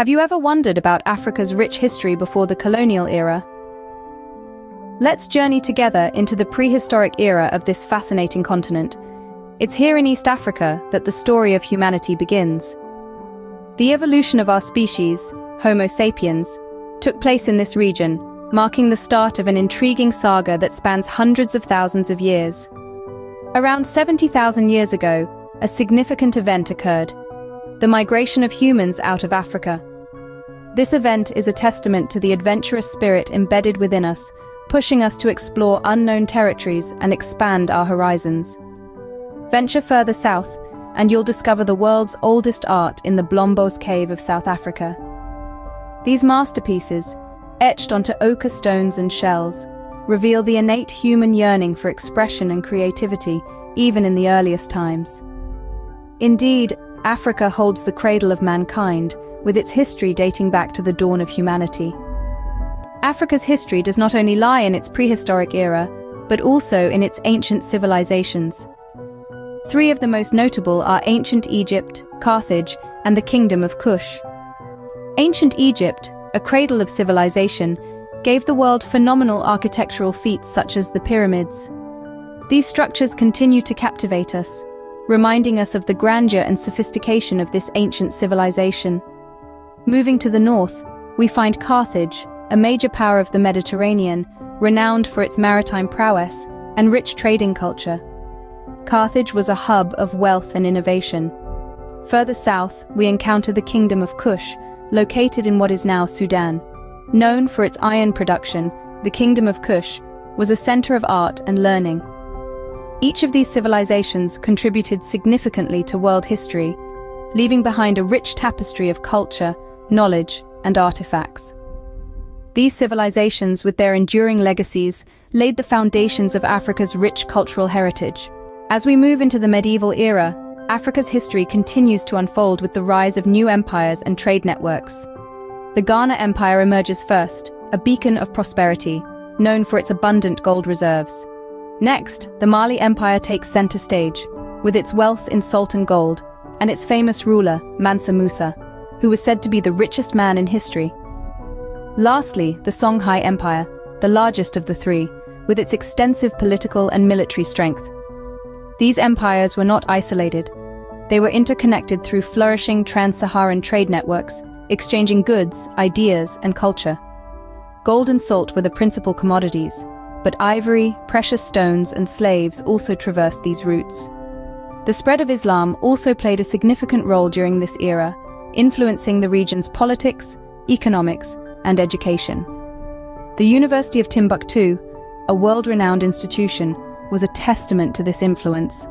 Have you ever wondered about Africa's rich history before the colonial era? Let's journey together into the prehistoric era of this fascinating continent. It's here in East Africa that the story of humanity begins. The evolution of our species, Homo sapiens, took place in this region, marking the start of an intriguing saga that spans hundreds of thousands of years. Around 70,000 years ago, a significant event occurred, the migration of humans out of Africa. This event is a testament to the adventurous spirit embedded within us, pushing us to explore unknown territories and expand our horizons. Venture further south, and you'll discover the world's oldest art in the Blombos Cave of South Africa. These masterpieces, etched onto ochre stones and shells, reveal the innate human yearning for expression and creativity, even in the earliest times. Indeed, Africa holds the cradle of mankind, with its history dating back to the dawn of humanity. Africa's history does not only lie in its prehistoric era, but also in its ancient civilizations. Three of the most notable are ancient Egypt, Carthage, and the Kingdom of Kush. Ancient Egypt, a cradle of civilization, gave the world phenomenal architectural feats such as the pyramids. These structures continue to captivate us, reminding us of the grandeur and sophistication of this ancient civilization. Moving to the north, we find Carthage, a major power of the Mediterranean, renowned for its maritime prowess and rich trading culture. Carthage was a hub of wealth and innovation. Further south, we encounter the Kingdom of Kush, located in what is now Sudan. Known for its iron production, the Kingdom of Kush was a center of art and learning. Each of these civilizations contributed significantly to world history, leaving behind a rich tapestry of culture, knowledge, and artifacts. These civilizations, with their enduring legacies, laid the foundations of Africa's rich cultural heritage. As we move into the medieval era, Africa's history continues to unfold with the rise of new empires and trade networks. The Ghana Empire emerges first, a beacon of prosperity, known for its abundant gold reserves. Next, the Mali Empire takes center stage, with its wealth in salt and gold, and its famous ruler, Mansa Musa, who was said to be the richest man in history. Lastly, the Songhai Empire, the largest of the three, with its extensive political and military strength. These empires were not isolated. They were interconnected through flourishing trans-Saharan trade networks, exchanging goods, ideas, and culture. Gold and salt were the principal commodities, but ivory, precious stones, and slaves also traversed these routes. The spread of Islam also played a significant role during this era, influencing the region's politics, economics, and education. The University of Timbuktu, a world-renowned institution, was a testament to this influence.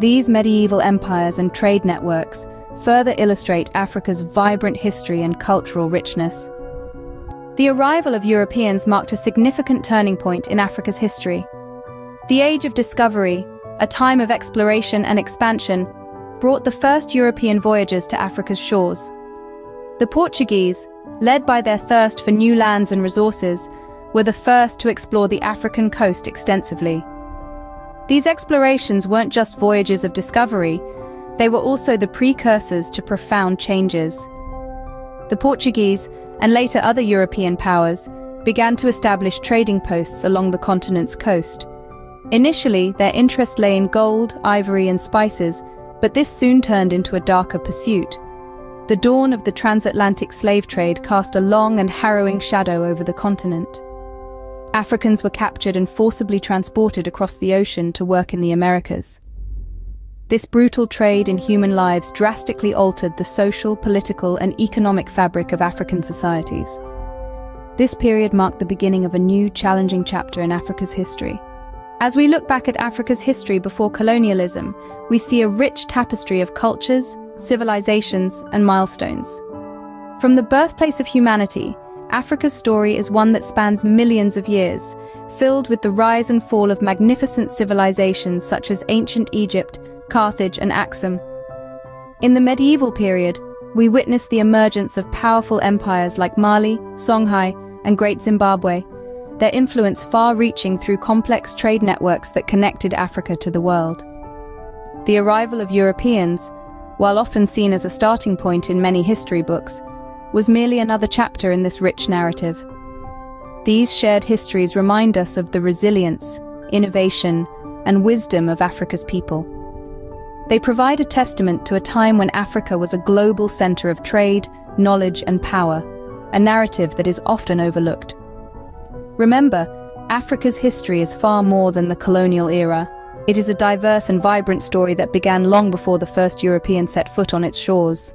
These medieval empires and trade networks further illustrate Africa's vibrant history and cultural richness. The arrival of Europeans marked a significant turning point in Africa's history. The Age of Discovery, a time of exploration and expansion, brought the first European voyagers to Africa's shores. The Portuguese, led by their thirst for new lands and resources, were the first to explore the African coast extensively. These explorations weren't just voyages of discovery, they were also the precursors to profound changes. The Portuguese, and later other European powers, began to establish trading posts along the continent's coast. Initially, their interest lay in gold, ivory and spices, but this soon turned into a darker pursuit. The dawn of the transatlantic slave trade cast a long and harrowing shadow over the continent. Africans were captured and forcibly transported across the ocean to work in the Americas. This brutal trade in human lives drastically altered the social, political, and economic fabric of African societies. This period marked the beginning of a new, challenging chapter in Africa's history. As we look back at Africa's history before colonialism, we see a rich tapestry of cultures, civilizations, and milestones. From the birthplace of humanity, Africa's story is one that spans millions of years, filled with the rise and fall of magnificent civilizations such as ancient Egypt, Carthage, and Axum. In the medieval period, we witnessed the emergence of powerful empires like Mali, Songhai, and Great Zimbabwe, their influence far-reaching through complex trade networks that connected Africa to the world. The arrival of Europeans, while often seen as a starting point in many history books, was merely another chapter in this rich narrative. These shared histories remind us of the resilience, innovation, and wisdom of Africa's people. They provide a testament to a time when Africa was a global center of trade, knowledge, and power, a narrative that is often overlooked. Remember, Africa's history is far more than the colonial era. It is a diverse and vibrant story that began long before the first European set foot on its shores.